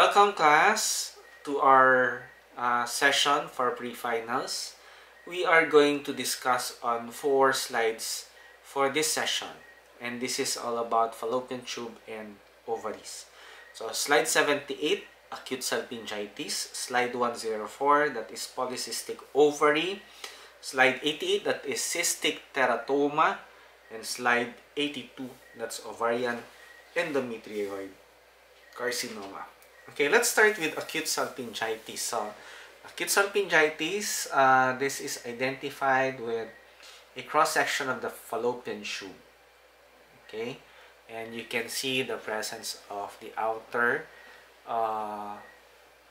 Welcome class to our uh, session for pre-finals. We are going to discuss on four slides for this session and this is all about fallopian tube and ovaries. So slide 78 acute salpingitis, slide 104 that is polycystic ovary, slide 88 that is cystic teratoma and slide 82 that's ovarian endometrioid carcinoma. Okay, let's start with acute salpingitis. So, acute salpingitis, uh, this is identified with a cross-section of the fallopian tube. Okay, and you can see the presence of the outer uh,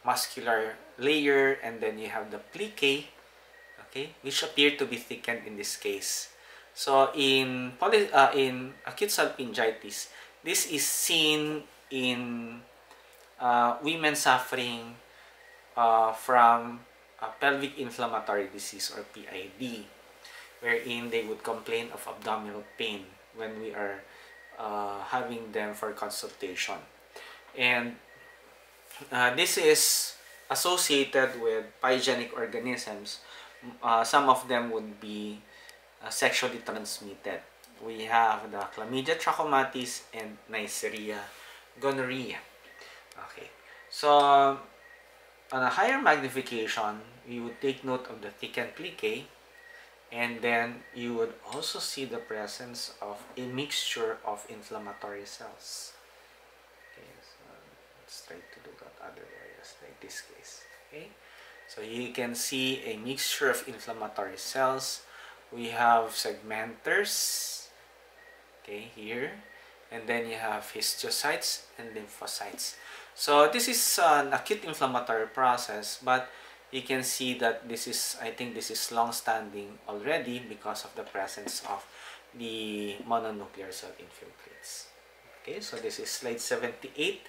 muscular layer and then you have the plicae, okay, which appear to be thickened in this case. So, in, poly, uh, in acute salpingitis, this is seen in uh, women suffering uh, from pelvic inflammatory disease or PID, wherein they would complain of abdominal pain when we are uh, having them for consultation. And uh, this is associated with pyogenic organisms. Uh, some of them would be uh, sexually transmitted. We have the chlamydia trachomatis and Neisseria gonorrhea. So on a higher magnification, we would take note of the thickened plicae and then you would also see the presence of a mixture of inflammatory cells. Okay, so let's try to do that other areas like this case. Okay, so you can see a mixture of inflammatory cells. We have segmenters, okay, here, and then you have histiocytes and lymphocytes. So this is an acute inflammatory process, but you can see that this is, I think this is long-standing already because of the presence of the mononuclear cell infiltrates. Okay, so this is slide 78,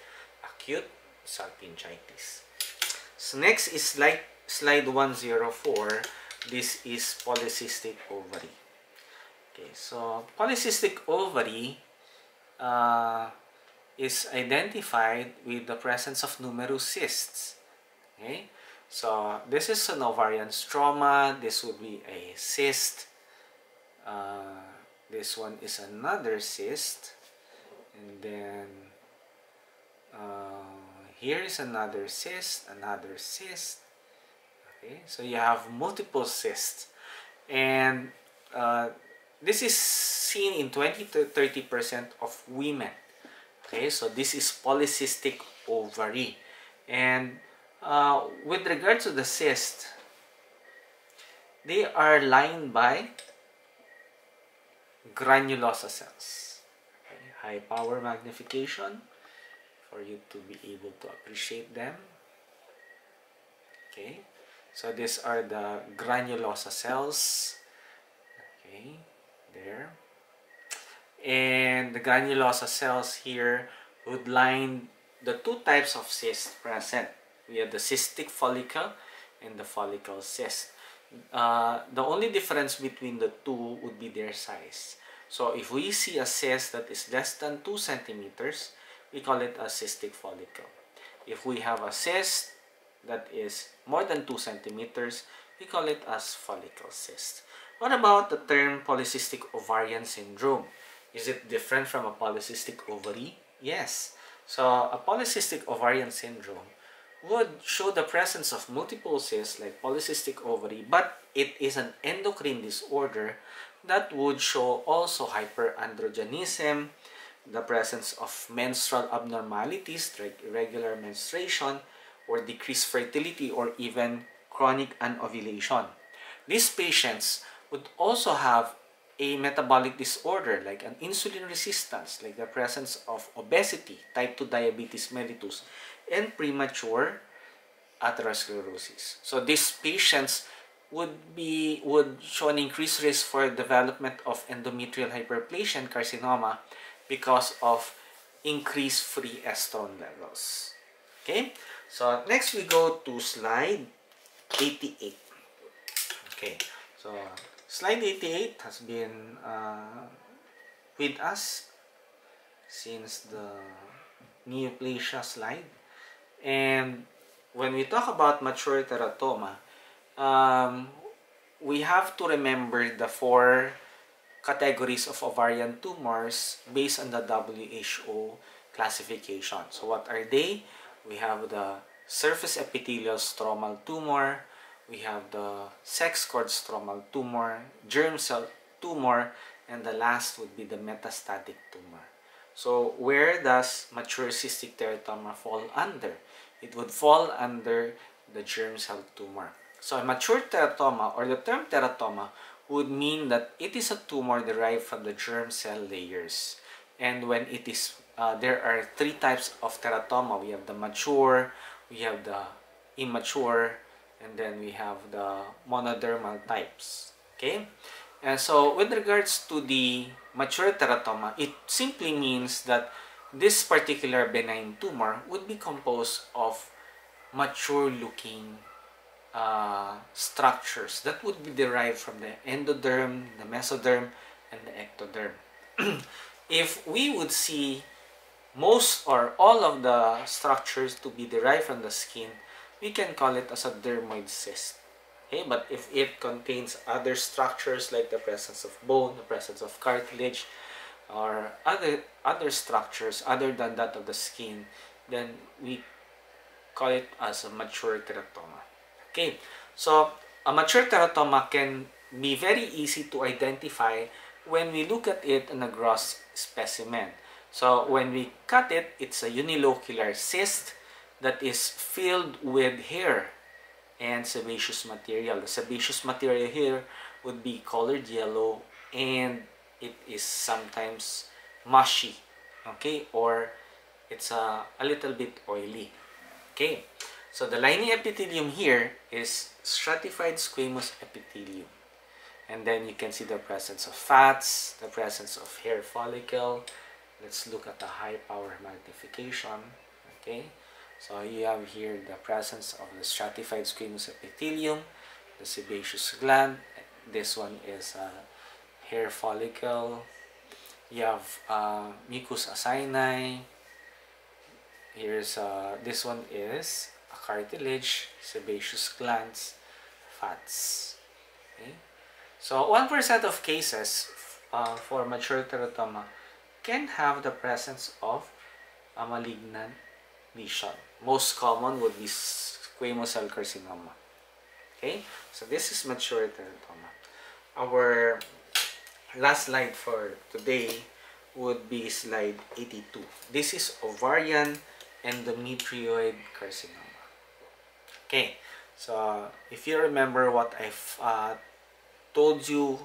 acute salpingitis. So next is slide, slide 104. This is polycystic ovary. Okay, so polycystic ovary uh, is identified with the presence of numerous cysts. Okay, so this is an ovarian stroma. This would be a cyst. Uh, this one is another cyst, and then uh, here is another cyst, another cyst. Okay, so you have multiple cysts, and uh, this is seen in 20 to 30 percent of women okay so this is polycystic ovary. And uh, with regard to the cyst they are lined by granulosa cells. Okay. high power magnification for you to be able to appreciate them. Okay so these are the granulosa cells. Okay there. And the granulosa cells here would line the two types of cysts present. We have the cystic follicle and the follicle cyst. Uh, the only difference between the two would be their size. So if we see a cyst that is less than 2 centimeters, we call it a cystic follicle. If we have a cyst that is more than 2 centimeters, we call it as follicle cyst. What about the term polycystic ovarian syndrome? Is it different from a polycystic ovary? Yes. So a polycystic ovarian syndrome would show the presence of multiple cysts like polycystic ovary, but it is an endocrine disorder that would show also hyperandrogenism, the presence of menstrual abnormalities like irregular menstruation or decreased fertility or even chronic anovulation. These patients would also have a metabolic disorder like an insulin resistance, like the presence of obesity, type 2 diabetes mellitus, and premature atherosclerosis. So these patients would be would show an increased risk for development of endometrial hyperplasia and carcinoma because of increased free estrone levels. Okay, so next we go to slide 88. Okay, so Slide 88 has been uh, with us since the neoplasia slide And when we talk about mature teratoma, um, we have to remember the four categories of ovarian tumors based on the WHO classification. So what are they? We have the surface epithelial stromal tumor, we have the sex cord stromal tumor, germ cell tumor, and the last would be the metastatic tumor. So where does mature cystic teratoma fall under? It would fall under the germ cell tumor. So a mature teratoma or the term teratoma would mean that it is a tumor derived from the germ cell layers. And when it is, uh, there are three types of teratoma. We have the mature, we have the immature, and then we have the monodermal types. Okay? And so with regards to the mature teratoma, it simply means that this particular benign tumor would be composed of mature looking uh, structures that would be derived from the endoderm, the mesoderm, and the ectoderm. if we would see most or all of the structures to be derived from the skin, we can call it as a dermoid cyst. Okay, but if it contains other structures like the presence of bone, the presence of cartilage, or other other structures other than that of the skin, then we call it as a mature teratoma. Okay, so a mature teratoma can be very easy to identify when we look at it in a gross specimen. So when we cut it, it's a unilocular cyst that is filled with hair and sebaceous material. The sebaceous material here would be colored yellow and it is sometimes mushy, okay, or it's a, a little bit oily, okay. So the lining epithelium here is stratified squamous epithelium. And then you can see the presence of fats, the presence of hair follicle. Let's look at the high power magnification, okay. So you have here the presence of the stratified squamous epithelium, the sebaceous gland. This one is a hair follicle. You have uh, mucus acini. Here's uh, this one is a cartilage, sebaceous glands, fats. Okay? So 1% of cases uh, for mature teratoma can have the presence of a malignant lesion most common would be squamous cell carcinoma. Okay, so this is mature teratoma. Our last slide for today would be slide 82. This is ovarian endometrioid carcinoma. Okay, so if you remember what I've uh, told you,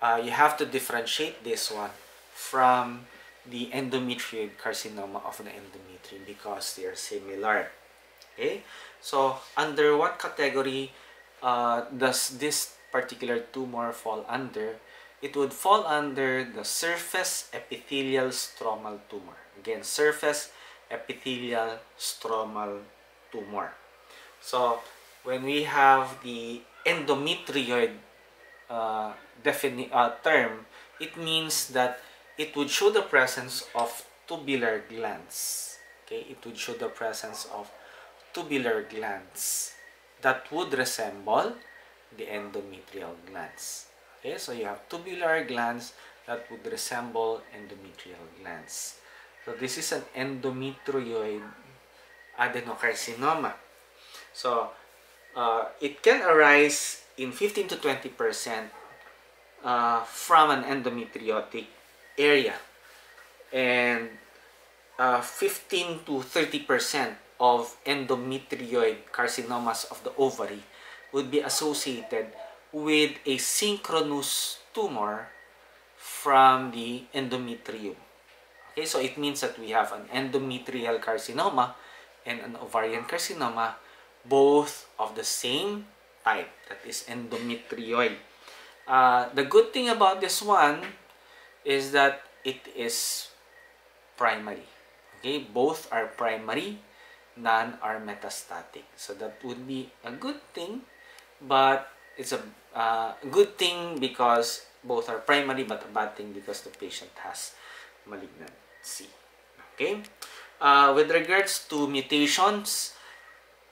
uh, you have to differentiate this one from the endometrioid carcinoma of the endometrium because they are similar. Okay, so under what category uh, does this particular tumor fall under? It would fall under the surface epithelial stromal tumor. Again, surface epithelial stromal tumor. So, when we have the endometrioid uh, uh, term, it means that it would show the presence of tubular glands. Okay, it would show the presence of tubular glands that would resemble the endometrial glands. Okay, so you have tubular glands that would resemble endometrial glands. So this is an endometrioid adenocarcinoma. So uh, it can arise in 15 to 20 percent uh, from an endometriotic area and uh, 15 to 30 percent of endometrioid carcinomas of the ovary would be associated with a synchronous tumor from the endometrium. Okay, so it means that we have an endometrial carcinoma and an ovarian carcinoma, both of the same type, that is endometrioid. Uh, the good thing about this one is that it is primary. Okay, both are primary, none are metastatic. So that would be a good thing, but it's a uh, good thing because both are primary, but a bad thing because the patient has malignancy. Okay, Uh, with regards to mutations,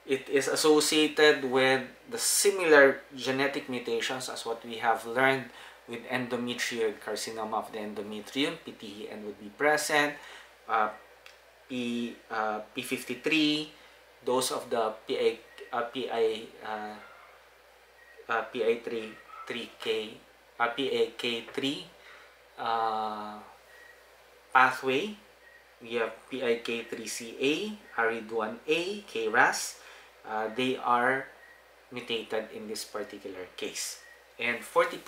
it is associated with the similar genetic mutations as what we have learned with endometrioid carcinoma of the endometrium. PTEN would be present. Uh, P, uh, P53, those of the PI, uh, PI, uh, uh, PI3, 3K, uh, PAK3 uh, pathway. We have PIK3CA, ARID1A, KRAS. Uh, they are mutated in this particular case. And 40%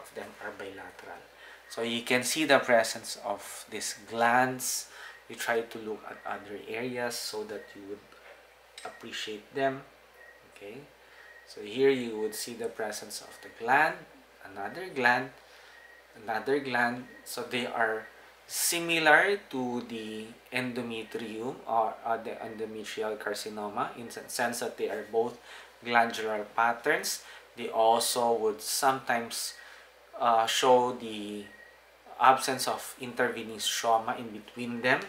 of them are bilateral. So you can see the presence of these glands. You try to look at other areas so that you would appreciate them. Okay. So here you would see the presence of the gland, another gland, another gland. So they are similar to the endometrium or uh, the endometrial carcinoma in the sense that they are both glandular patterns. They also would sometimes uh, show the absence of intervening stroma in between them.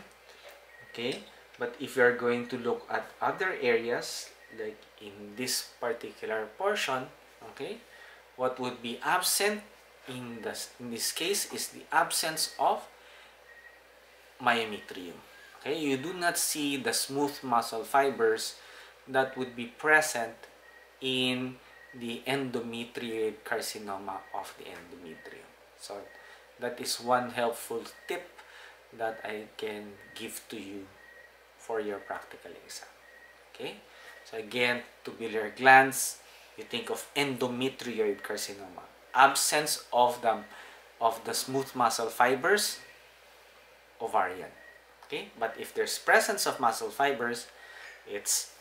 Okay, but if you are going to look at other areas like in this particular portion, okay, what would be absent in this in this case is the absence of myometrium. Okay, you do not see the smooth muscle fibers that would be present in the endometrial carcinoma of the endometrium. So that is one helpful tip that I can give to you for your practical exam. Okay, so again, tubular glands, you think of endometrioid carcinoma. Absence of the, of the smooth muscle fibers ovarian. Okay, but if there's presence of muscle fibers, it's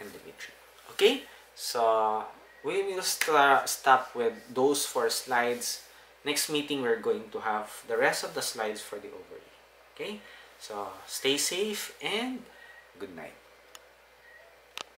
endometrium. Okay, so we will st stop with those four slides. Next meeting, we're going to have the rest of the slides for the ovary. Okay, so stay safe and good night.